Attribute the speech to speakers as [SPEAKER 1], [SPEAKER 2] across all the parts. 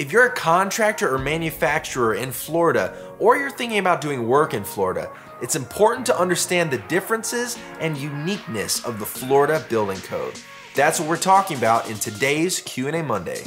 [SPEAKER 1] If you're a contractor or manufacturer in Florida, or you're thinking about doing work in Florida, it's important to understand the differences and uniqueness of the Florida Building Code. That's what we're talking about in today's Q&A Monday.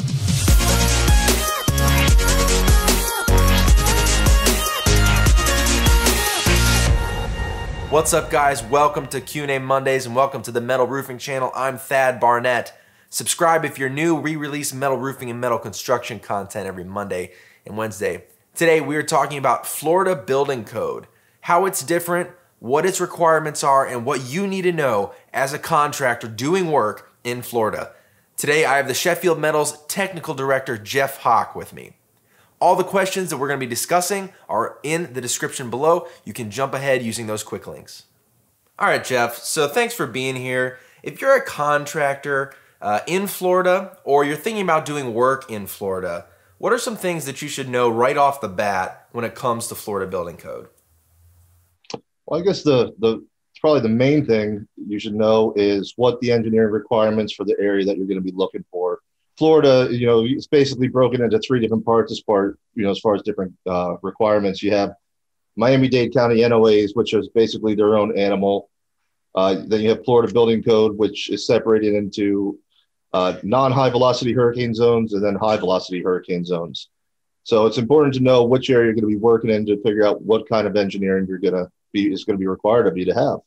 [SPEAKER 1] What's up guys? Welcome to Q&A Mondays and welcome to the Metal Roofing channel. I'm Thad Barnett. Subscribe if you're new. We release metal roofing and metal construction content every Monday and Wednesday. Today we are talking about Florida Building Code, how it's different, what its requirements are, and what you need to know as a contractor doing work in Florida. Today I have the Sheffield Metals Technical Director Jeff Hock with me. All the questions that we're going to be discussing are in the description below. You can jump ahead using those quick links. All right, Jeff. So thanks for being here. If you're a contractor uh, in Florida or you're thinking about doing work in Florida, what are some things that you should know right off the bat when it comes to Florida building code?
[SPEAKER 2] Well, I guess the the probably the main thing you should know is what the engineering requirements for the area that you're going to be looking for Florida, you know, it's basically broken into three different parts as far, you know, as far as different uh, requirements. You have Miami-Dade County NOAs, which is basically their own animal. Uh, then you have Florida Building Code, which is separated into uh, non-high velocity hurricane zones and then high velocity hurricane zones. So it's important to know which area you're going to be working in to figure out what kind of engineering you're going to be is going to be required of you to have.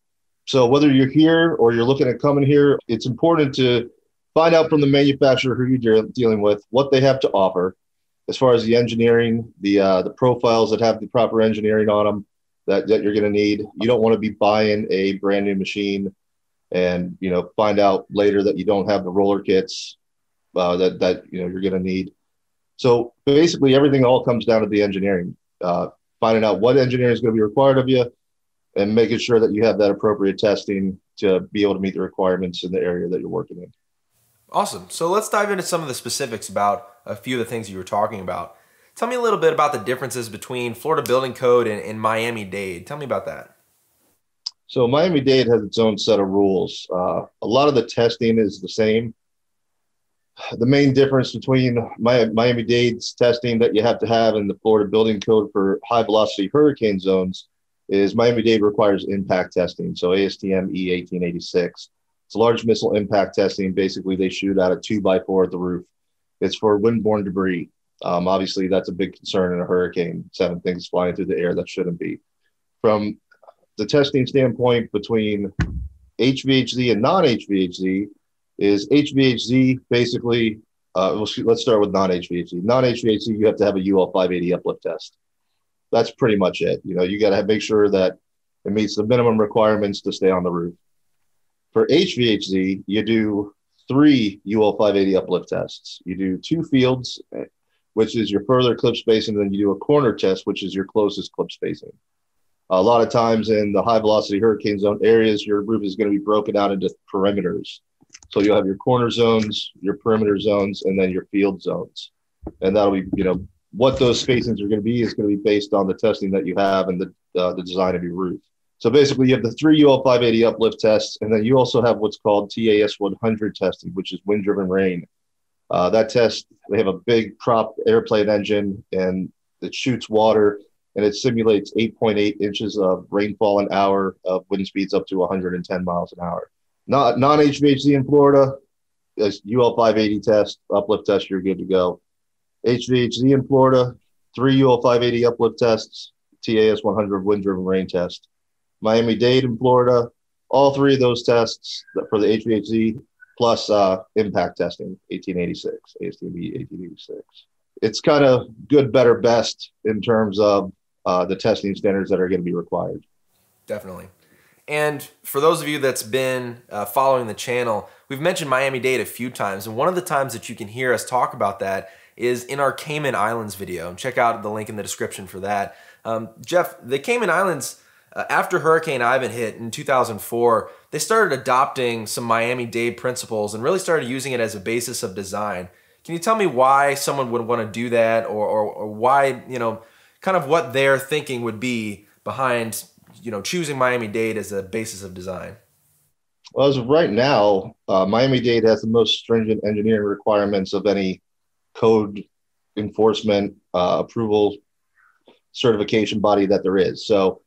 [SPEAKER 2] So whether you're here or you're looking at coming here, it's important to find out from the manufacturer who you're dealing with what they have to offer as far as the engineering, the uh, the profiles that have the proper engineering on them that, that you're going to need. You don't want to be buying a brand new machine and you know find out later that you don't have the roller kits uh, that that you know you're going to need. So basically, everything all comes down to the engineering. Uh, finding out what engineering is going to be required of you, and making sure that you have that appropriate testing to be able to meet the requirements in the area that you're working in.
[SPEAKER 1] Awesome. So let's dive into some of the specifics about a few of the things you were talking about. Tell me a little bit about the differences between Florida Building Code and, and Miami Dade. Tell me about that.
[SPEAKER 2] So Miami Dade has its own set of rules. Uh, a lot of the testing is the same. The main difference between Miami Dade's testing that you have to have in the Florida Building Code for high velocity hurricane zones is Miami Dade requires impact testing. So ASTM E1886. It's large missile impact testing. Basically, they shoot out a two by four at the roof. It's for windborne debris. Um, obviously, that's a big concern in a hurricane, seven things flying through the air that shouldn't be. From the testing standpoint between HVHZ and non-HVHZ is HVHZ basically, uh, let's start with non HVAC. Non HVAC, you have to have a UL 580 uplift test. That's pretty much it. You know, you got to make sure that it meets the minimum requirements to stay on the roof. For HVHZ, you do three UL 580 uplift tests. You do two fields, which is your further clip spacing, and then you do a corner test, which is your closest clip spacing. A lot of times in the high velocity hurricane zone areas, your roof is going to be broken out into perimeters. So you'll have your corner zones, your perimeter zones, and then your field zones. And that'll be, you know, what those spacings are going to be is going to be based on the testing that you have and the, uh, the design of your roof. So basically, you have the three UL 580 uplift tests, and then you also have what's called TAS 100 testing, which is wind driven rain. Uh, that test, they have a big prop airplane engine, and it shoots water, and it simulates 8.8 inches of rainfall an hour of wind speeds up to 110 miles an hour. Not non HVAC in Florida, UL 580 test, uplift test, you're good to go. HVAC in Florida, three UL 580 uplift tests, TAS 100 wind driven rain test. Miami Dade in Florida. All three of those tests for the HVAC plus uh, impact testing, 1886, ASTM 1886. It's kind of good, better, best in terms of uh, the testing standards that are going to be required.
[SPEAKER 1] Definitely. And for those of you that's been uh, following the channel, we've mentioned Miami Dade a few times. And one of the times that you can hear us talk about that is in our Cayman Islands video. Check out the link in the description for that. Um, Jeff, the Cayman Islands uh, after Hurricane Ivan hit in 2004, they started adopting some Miami Dade principles and really started using it as a basis of design. Can you tell me why someone would want to do that or, or, or why, you know, kind of what their thinking would be behind, you know, choosing Miami Dade as a basis of design?
[SPEAKER 2] Well, as of right now, uh, Miami Dade has the most stringent engineering requirements of any code enforcement uh, approval certification body that there is. So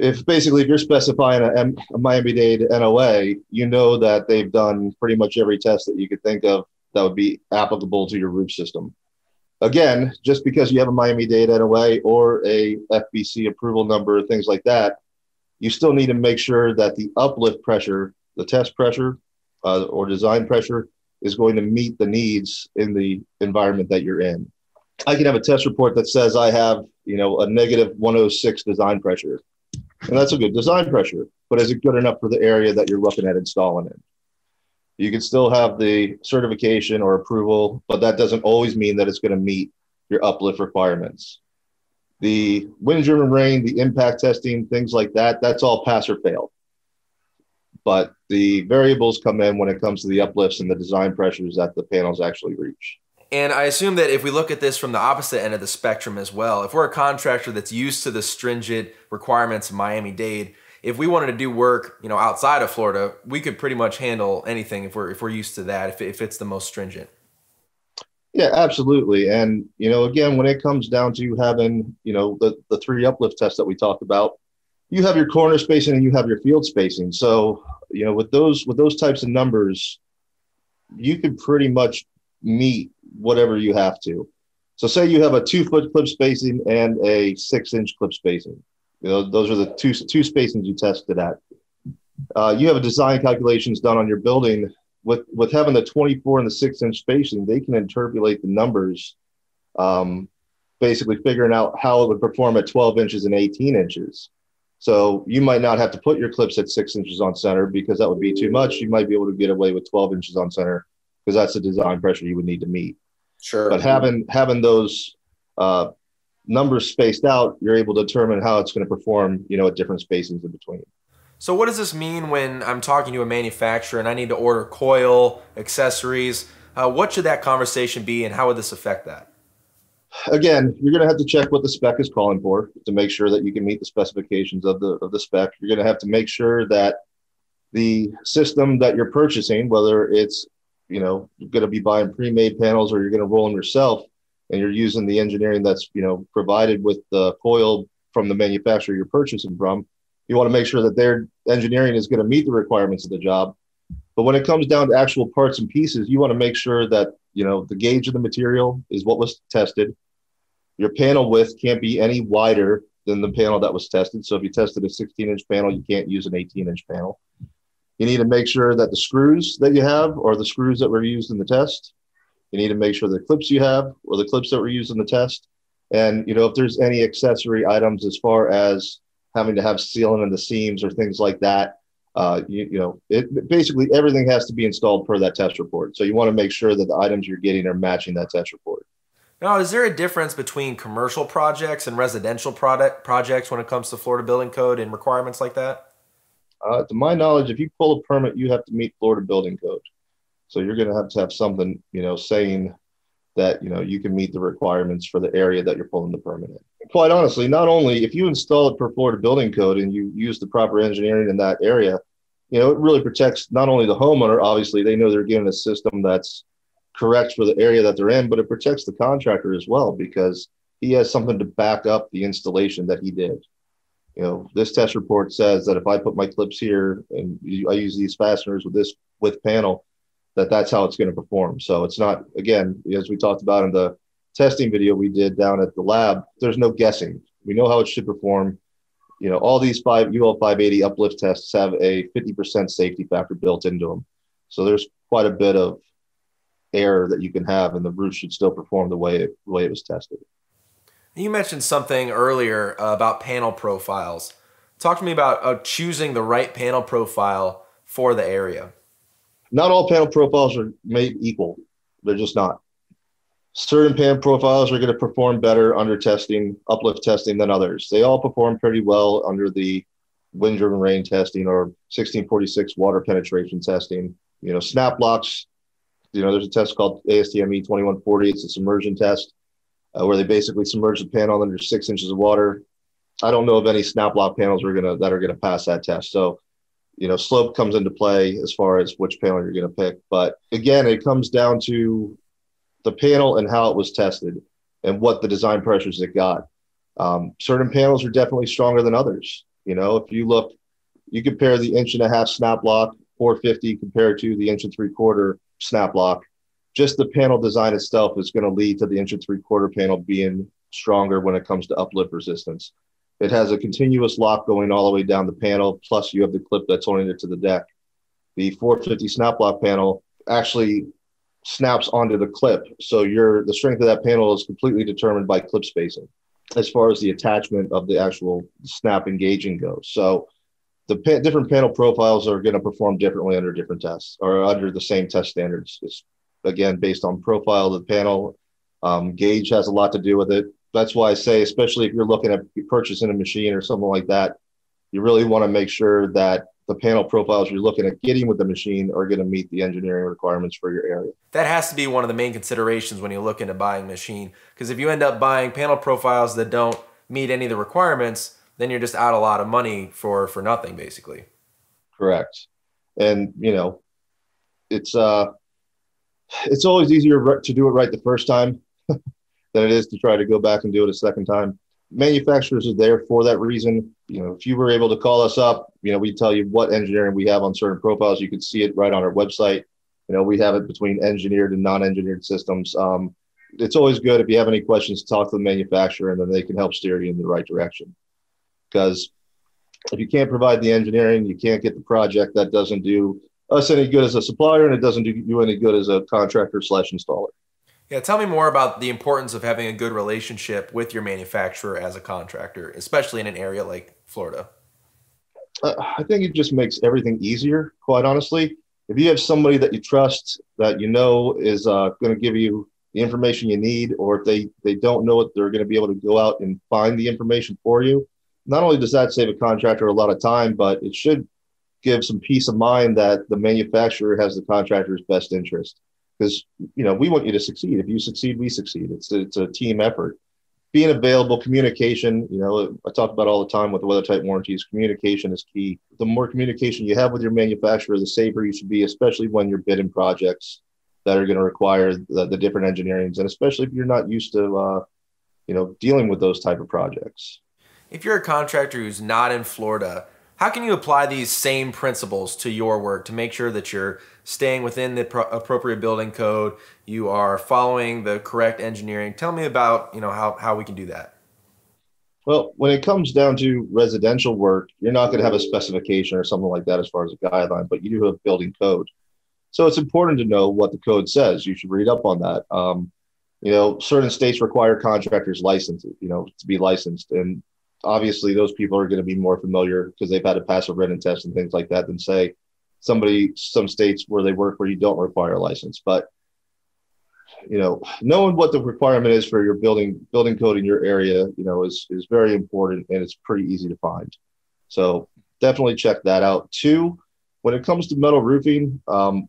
[SPEAKER 2] if basically if you're specifying a, a Miami-Dade NOA, you know that they've done pretty much every test that you could think of that would be applicable to your roof system. Again, just because you have a Miami-Dade NOA or a FBC approval number, things like that, you still need to make sure that the uplift pressure, the test pressure uh, or design pressure is going to meet the needs in the environment that you're in. I can have a test report that says I have, you know, a negative 106 design pressure. And that's a good design pressure, but is it good enough for the area that you're looking at installing in? You can still have the certification or approval, but that doesn't always mean that it's going to meet your uplift requirements. The wind driven rain, the impact testing, things like that, that's all pass or fail. But the variables come in when it comes to the uplifts and the design pressures that the panels actually reach.
[SPEAKER 1] And I assume that if we look at this from the opposite end of the spectrum as well, if we're a contractor that's used to the stringent requirements of Miami-Dade, if we wanted to do work, you know, outside of Florida, we could pretty much handle anything if we're if we're used to that, if, if it's the most stringent.
[SPEAKER 2] Yeah, absolutely. And you know, again, when it comes down to having, you know, the the three uplift tests that we talked about, you have your corner spacing and you have your field spacing. So, you know, with those with those types of numbers, you can pretty much meet whatever you have to. So say you have a two foot clip spacing and a six inch clip spacing. Those are the two, two spacings you tested at. Uh, you have a design calculations done on your building with, with having the 24 and the six inch spacing, they can interpolate the numbers, um, basically figuring out how it would perform at 12 inches and 18 inches. So you might not have to put your clips at six inches on center because that would be too much. You might be able to get away with 12 inches on center because that's the design pressure you would need to meet.
[SPEAKER 1] Sure.
[SPEAKER 2] But having having those uh, numbers spaced out, you're able to determine how it's going to perform, you know, at different spacings in between.
[SPEAKER 1] So what does this mean when I'm talking to a manufacturer and I need to order coil, accessories? Uh, what should that conversation be and how would this affect that?
[SPEAKER 2] Again, you're going to have to check what the spec is calling for to make sure that you can meet the specifications of the of the spec. You're going to have to make sure that the system that you're purchasing, whether it's you know you're going to be buying pre-made panels or you're going to roll them yourself and you're using the engineering that's you know provided with the coil from the manufacturer you're purchasing from you want to make sure that their engineering is going to meet the requirements of the job. But when it comes down to actual parts and pieces you want to make sure that you know the gauge of the material is what was tested. Your panel width can't be any wider than the panel that was tested. So if you tested a 16 inch panel you can't use an 18 inch panel. You need to make sure that the screws that you have are the screws that were used in the test. You need to make sure the clips you have or the clips that were used in the test. And you know, if there's any accessory items as far as having to have sealing in the seams or things like that, uh, you, you know, it basically everything has to be installed per that test report. So you want to make sure that the items you're getting are matching that test report.
[SPEAKER 1] Now, is there a difference between commercial projects and residential product projects when it comes to Florida building code and requirements like that?
[SPEAKER 2] Uh, to my knowledge, if you pull a permit, you have to meet Florida building code. So you're going to have to have something, you know, saying that you know you can meet the requirements for the area that you're pulling the permit in. Quite honestly, not only if you install it per Florida building code and you use the proper engineering in that area, you know, it really protects not only the homeowner. Obviously, they know they're getting a system that's correct for the area that they're in, but it protects the contractor as well because he has something to back up the installation that he did you know, this test report says that if I put my clips here and I use these fasteners with this width panel, that that's how it's going to perform. So it's not, again, as we talked about in the testing video we did down at the lab, there's no guessing. We know how it should perform. You know, all these five UL 580 uplift tests have a 50% safety factor built into them. So there's quite a bit of error that you can have, and the roof should still perform the way it, the way it was tested.
[SPEAKER 1] You mentioned something earlier about panel profiles. Talk to me about uh, choosing the right panel profile for the area.
[SPEAKER 2] Not all panel profiles are made equal. They're just not. Certain panel profiles are going to perform better under testing, uplift testing than others. They all perform pretty well under the wind driven rain testing or 1646 water penetration testing. You know, snap locks, you know, there's a test called ASTM E2140. It's a submersion test uh, where they basically submerge the panel under six inches of water. I don't know of any snap lock panels are gonna that are gonna pass that test. So, you know, slope comes into play as far as which panel you're gonna pick. But again, it comes down to the panel and how it was tested and what the design pressures it got. Um, certain panels are definitely stronger than others. You know, if you look, you compare the inch and a half snap lock 450 compared to the inch and three quarter snap lock. Just the panel design itself is going to lead to the inch and three quarter panel being stronger when it comes to uplift resistance. It has a continuous lock going all the way down the panel, plus you have the clip that's holding it to the deck. The 450 snap lock panel actually snaps onto the clip. So your the strength of that panel is completely determined by clip spacing as far as the attachment of the actual snap engaging goes. So the pa- different panel profiles are going to perform differently under different tests or under the same test standards. It's again based on profile of the panel. Um, gauge has a lot to do with it. That's why I say, especially if you're looking at purchasing a machine or something like that, you really want to make sure that the panel profiles you're looking at getting with the machine are going to meet the engineering requirements for your area.
[SPEAKER 1] That has to be one of the main considerations when you look into buying a machine. Because if you end up buying panel profiles that don't meet any of the requirements, then you're just out a lot of money for for nothing, basically.
[SPEAKER 2] Correct. And you know, it's uh, it's always easier to do it right the first time than it is to try to go back and do it a second time manufacturers are there for that reason. You know, if you were able to call us up, you know, we tell you what engineering we have on certain profiles. You can see it right on our website. You know, we have it between engineered and non-engineered systems. Um, it's always good if you have any questions, talk to the manufacturer, and then they can help steer you in the right direction. Because if you can't provide the engineering, you can't get the project. That doesn't do us any good as a supplier, and it doesn't do you any good as a contractor slash installer.
[SPEAKER 1] Yeah, tell me more about the importance of having a good relationship with your manufacturer as a contractor, especially in an area like Florida.
[SPEAKER 2] Uh, I think it just makes everything easier, quite honestly. If you have somebody that you trust, that you know is uh, going to give you the information you need, or if they, they don't know it, they're going to be able to go out and find the information for you. Not only does that save a contractor a lot of time, but it should give some peace of mind that the manufacturer has the contractor's best interest because you know we want you to succeed. If you succeed, we succeed. It's a, it's a team effort. Being available, communication. You know, I talk about all the time with the weather type warranties. Communication is key. The more communication you have with your manufacturer, the safer you should be, especially when you're bidding projects that are going to require the, the different engineerings, and especially if you're not used to, uh, you know, dealing with those type of projects.
[SPEAKER 1] If you're a contractor who's not in Florida, how can you apply these same principles to your work to make sure that you're staying within the pro- appropriate building code, you are following the correct engineering? Tell me about, you know, how, how we can do that.
[SPEAKER 2] Well, when it comes down to residential work, you're not going to have a specification or something like that as far as a guideline, but you do have building code. So it's important to know what the code says. You should read up on that. Um, you know, certain states require contractors licensed, you know, to be licensed. And obviously those people are going to be more familiar because they've had to pass a written test and things like that than say somebody some states where they work where you don't require a license. But you know knowing what the requirement is for your building building code in your area you know is is very important and it's pretty easy to find. So definitely check that out. Two when it comes to metal roofing um,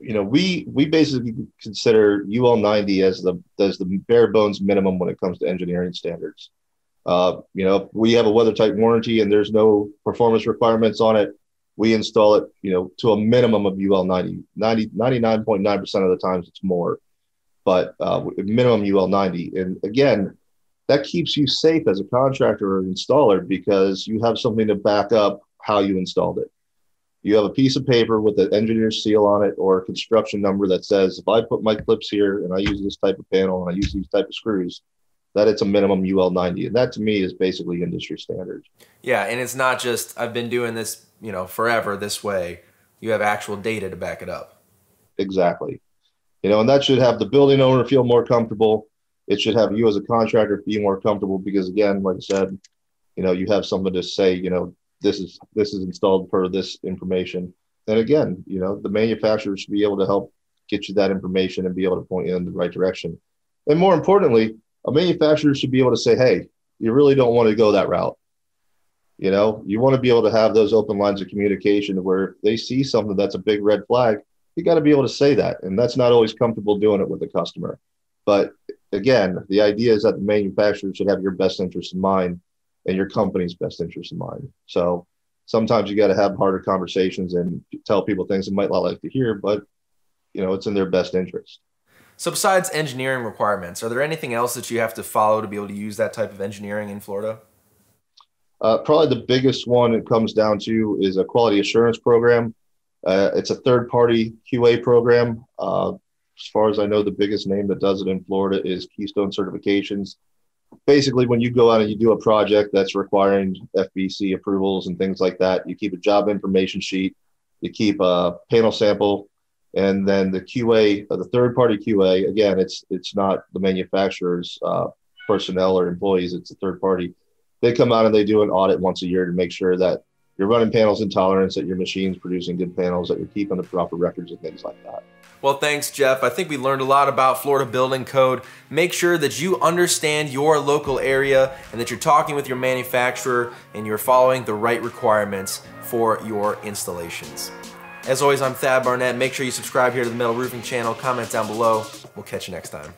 [SPEAKER 2] you know we we basically consider ul 90 as the as the bare bones minimum when it comes to engineering standards uh, you know, we have a weather tight warranty and there's no performance requirements on it. We install it, you know, to a minimum of UL 90, 90 99.9% of the times it's more, but uh, minimum UL 90. And again, that keeps you safe as a contractor or installer because you have something to back up how you installed it. You have a piece of paper with an engineer's seal on it or a construction number that says, if I put my clips here and I use this type of panel and I use these type of screws, that it's a minimum UL 90. And that to me is basically industry standard.
[SPEAKER 1] Yeah. And it's not just, I've been doing this, you know, forever this way. You have actual data to back it up.
[SPEAKER 2] Exactly. You know, and that should have the building owner feel more comfortable. It should have you as a contractor feel more comfortable because again, like I said, you know, you have something to say, you know, this is this is installed per this information. And again, you know, the manufacturer should be able to help get you that information and be able to point you in the right direction. And more importantly, a manufacturer should be able to say, hey, you really don't want to go that route. You know, you want to be able to have those open lines of communication where they see something that's a big red flag, you got to be able to say that. And that's not always comfortable doing it with the customer. But again, the idea is that the manufacturer should have your best interest in mind and your company's best interest in mind. So sometimes you got to have harder conversations and tell people things they might not like to hear, but you know, it's in their best interest.
[SPEAKER 1] So besides engineering requirements, are there anything else that you have to follow to be able to use that type of engineering in Florida?
[SPEAKER 2] Uh, probably the biggest one it comes down to is a quality assurance program. Uh, it's a third party QA program. Uh, as far as I know, the biggest name that does it in Florida is Keystone Certifications. Basically, when you go out and you do a project that's requiring FBC approvals and things like that, you keep a job information sheet, you keep a panel sample and then the QA, uh, the third party QA, again, it's it's not the manufacturer's uh, personnel or employees; it's a third party. They come out and they do an audit once a year to make sure that you're running panels in tolerance, that your machine's producing good panels, that you're keeping the proper records and things like that.
[SPEAKER 1] Well, thanks, Jeff. I think we learned a lot about Florida Building Code. Make sure that you understand your local area and that you're talking with your manufacturer and you're following the right requirements for your installations. As always, I'm Thad Barnett. Make sure you subscribe here to the Metal Roofing channel, comment down below. We'll catch you next time.